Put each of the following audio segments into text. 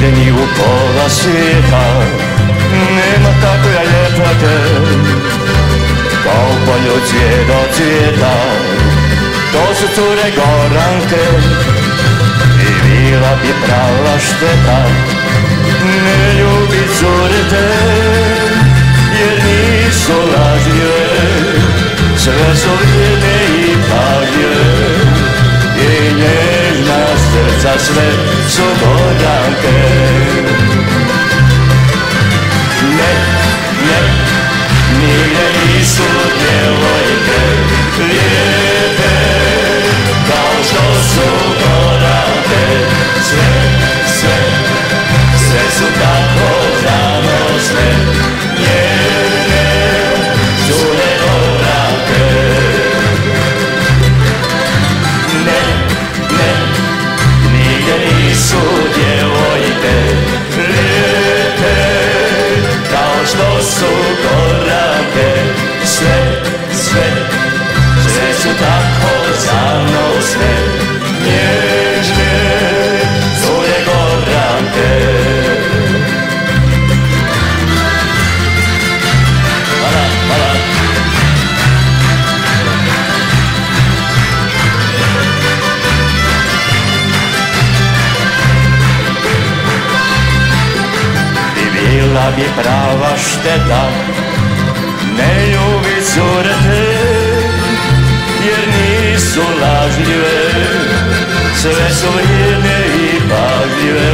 meni u pola svijeta Nema takve ljepote Kao polju cvijedo cvijeta To su cure goranke I bila bi prava šteta Ne ljubi cure te. Jer nisu lažljive Sve su vjerne i pažljive I nježna srca sve su svoboda te sve su tako zanosne Nježne cure goranke Hvala, hvala I bila bi Sve su vrijedne i pažljive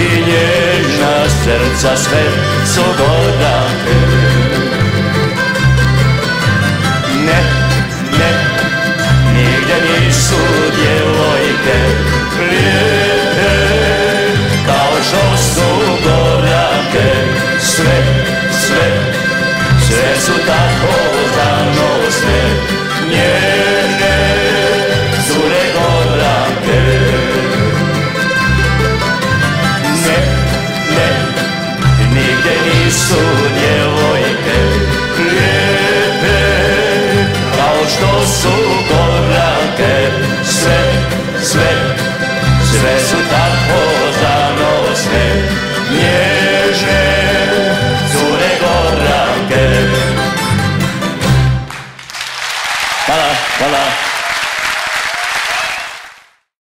I nježna srca sve su goranke Ne, ne, nigdje nisu djevojke lijepe kao što su goranke sve, sve, sve su tako zanosne Jerzy Córego Rankę. Pala, pala.